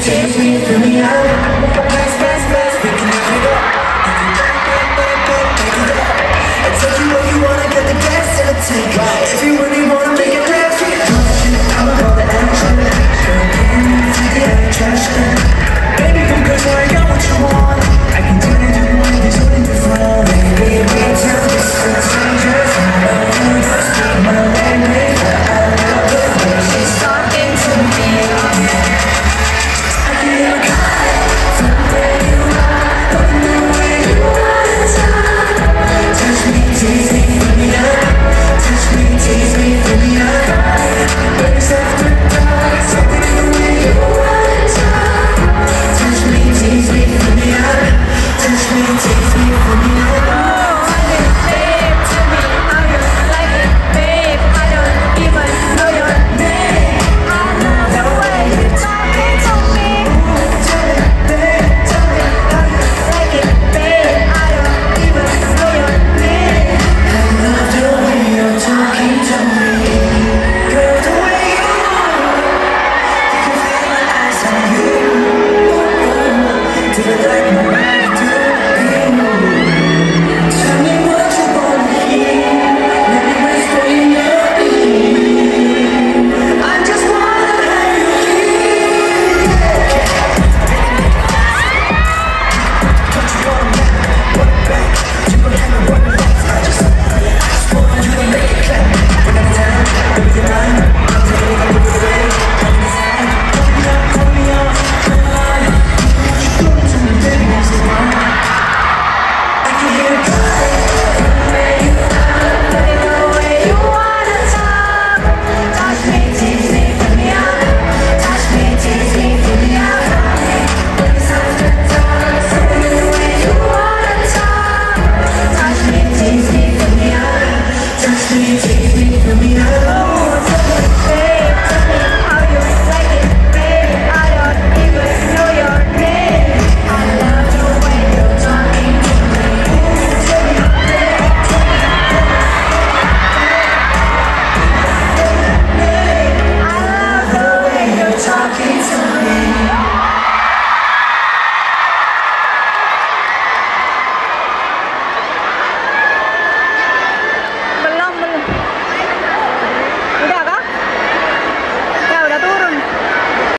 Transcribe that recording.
take me